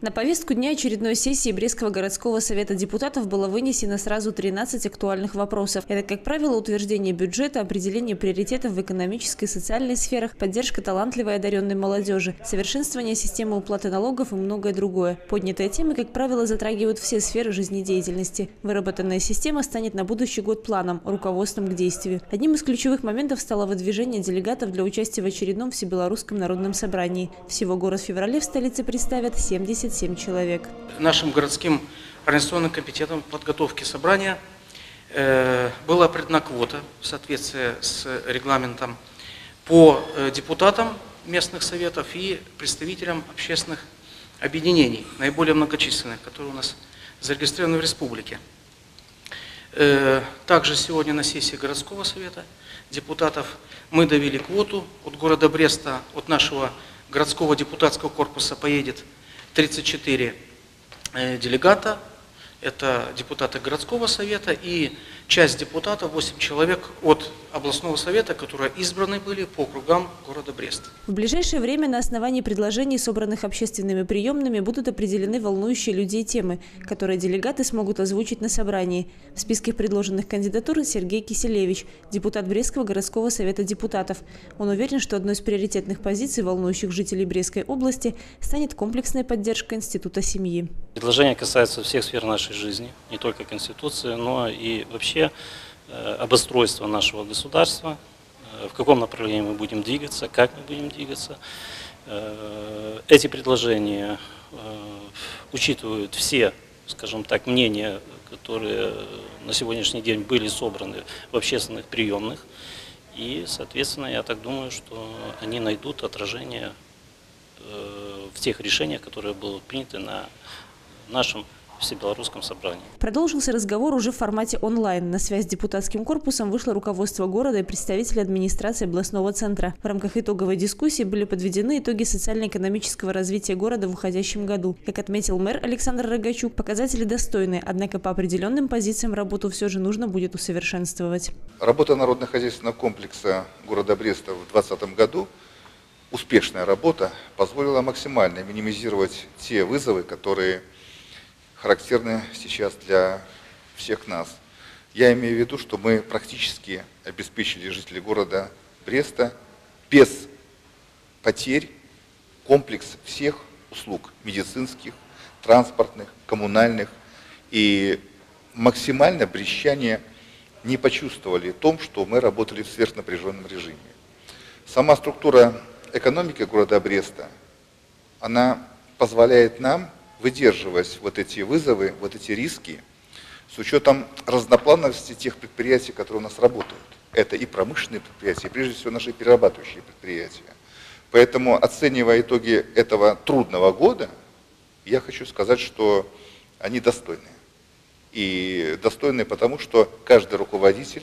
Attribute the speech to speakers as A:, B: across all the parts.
A: На повестку дня очередной сессии Брестского городского совета депутатов было вынесено сразу 13 актуальных вопросов. Это, как правило, утверждение бюджета, определение приоритетов в экономической и социальной сферах, поддержка талантливой и одаренной молодежи, совершенствование системы уплаты налогов и многое другое. Поднятые темы, как правило, затрагивают все сферы жизнедеятельности. Выработанная система станет на будущий год планом, руководством к действию. Одним из ключевых моментов стало выдвижение делегатов для участия в очередном Всебелорусском народном собрании. Всего город в феврале в столице представят 70 77 человек.
B: Нашим городским организационным комитетом подготовки собрания э, была определена квота в соответствии с регламентом по э, депутатам местных советов и представителям общественных объединений, наиболее многочисленных, которые у нас зарегистрированы в республике. Э, также сегодня на сессии городского совета депутатов мы довели квоту от города Бреста, от нашего городского депутатского корпуса поедет 34 э, делегата, это депутаты городского совета и часть депутатов, 8 человек от областного совета, которые избраны были по округам города Брест.
A: В ближайшее время на основании предложений, собранных общественными приемными, будут определены волнующие людей темы, которые делегаты смогут озвучить на собрании. В списке предложенных кандидатур Сергей Киселевич, депутат Брестского городского совета депутатов. Он уверен, что одной из приоритетных позиций, волнующих жителей Брестской области, станет комплексная поддержка Института семьи.
C: Предложение касается всех сфер нашей жизни, не только Конституции, но и вообще э, обустройства нашего государства, э, в каком направлении мы будем двигаться, как мы будем двигаться. Э, эти предложения учитывают все, скажем так, мнения, которые на сегодняшний день были собраны в общественных приемных. И, соответственно, я так думаю, что они найдут отражение в тех решениях, которые будут приняты на нашем всебелорусском собрании.
A: Продолжился разговор уже в формате онлайн. На связь с депутатским корпусом вышло руководство города и представители администрации областного центра. В рамках итоговой дискуссии были подведены итоги социально-экономического развития города в уходящем году. Как отметил мэр Александр Рогачук, показатели достойны, однако по определенным позициям работу все же нужно будет усовершенствовать.
D: Работа народно-хозяйственного комплекса города Бреста в 2020 году успешная работа позволила максимально минимизировать те вызовы, которые характерны сейчас для всех нас. Я имею в виду, что мы практически обеспечили жителей города Бреста без потерь комплекс всех услуг медицинских, транспортных, коммунальных. И максимально брещане не почувствовали том, что мы работали в сверхнапряженном режиме. Сама структура экономики города Бреста, она позволяет нам выдерживать вот эти вызовы, вот эти риски, с учетом разноплановости тех предприятий, которые у нас работают. Это и промышленные предприятия, и прежде всего наши перерабатывающие предприятия. Поэтому, оценивая итоги этого трудного года, я хочу сказать, что они достойны. И достойны потому, что каждый руководитель,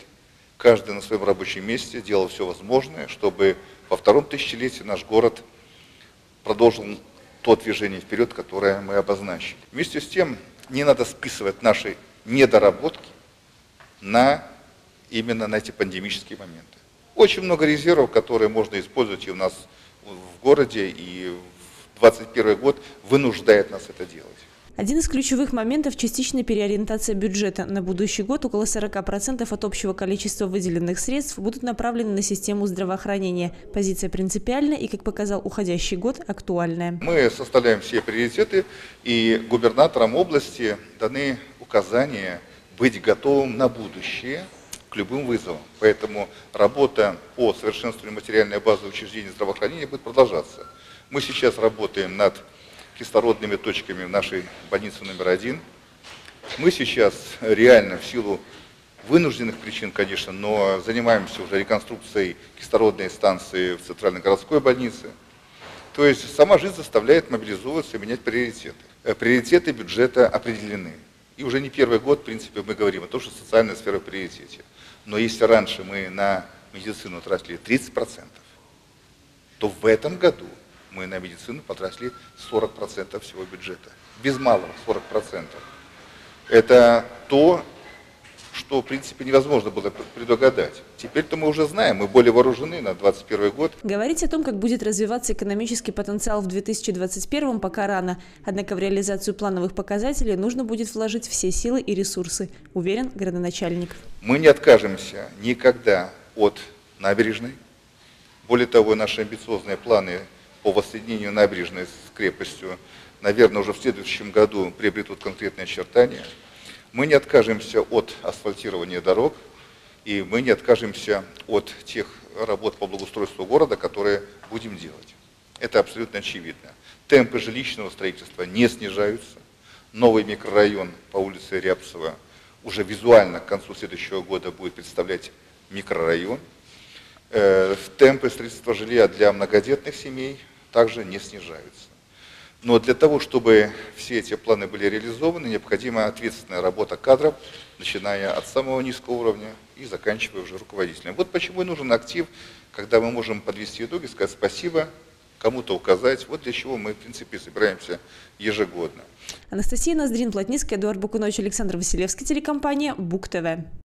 D: каждый на своем рабочем месте делал все возможное, чтобы во втором тысячелетии наш город продолжил то движение вперед, которое мы обозначили. Вместе с тем, не надо списывать наши недоработки на именно на эти пандемические моменты. Очень много резервов, которые можно использовать и у нас в городе, и в 2021 год вынуждает нас это делать.
A: Один из ключевых моментов – частичная переориентация бюджета. На будущий год около 40% от общего количества выделенных средств будут направлены на систему здравоохранения. Позиция принципиальная и, как показал уходящий год, актуальная.
D: Мы составляем все приоритеты, и губернаторам области даны указания быть готовым на будущее к любым вызовам. Поэтому работа по совершенствованию материальной базы учреждений здравоохранения будет продолжаться. Мы сейчас работаем над кислородными точками в нашей больнице номер один. Мы сейчас реально в силу вынужденных причин, конечно, но занимаемся уже реконструкцией кислородной станции в центральной городской больнице. То есть сама жизнь заставляет мобилизовываться и менять приоритеты. Э, приоритеты бюджета определены. И уже не первый год, в принципе, мы говорим о том, что социальная сфера в приоритете. Но если раньше мы на медицину тратили 30%, то в этом году мы на медицину потратили 40% всего бюджета. Без малого 40%. Это то, что, в принципе, невозможно было предугадать. Теперь-то мы уже знаем, мы более вооружены на 2021 год.
A: Говорить о том, как будет развиваться экономический потенциал в 2021 пока рано. Однако в реализацию плановых показателей нужно будет вложить все силы и ресурсы, уверен градоначальник.
D: Мы не откажемся никогда от набережной. Более того, наши амбициозные планы по воссоединению набережной с крепостью, наверное, уже в следующем году приобретут конкретные очертания. Мы не откажемся от асфальтирования дорог, и мы не откажемся от тех работ по благоустройству города, которые будем делать. Это абсолютно очевидно. Темпы жилищного строительства не снижаются. Новый микрорайон по улице Рябцева уже визуально к концу следующего года будет представлять микрорайон. Э, темпы строительства жилья для многодетных семей также не снижаются. Но для того, чтобы все эти планы были реализованы, необходима ответственная работа кадров, начиная от самого низкого уровня и заканчивая уже руководителем. Вот почему и нужен актив, когда мы можем подвести итоги, сказать спасибо, кому-то указать. Вот для чего мы, в принципе, собираемся ежегодно.
A: Анастасия Ноздрин, Плотницкая, Эдуард Букунович, Александр Василевский, телекомпания БУК-ТВ.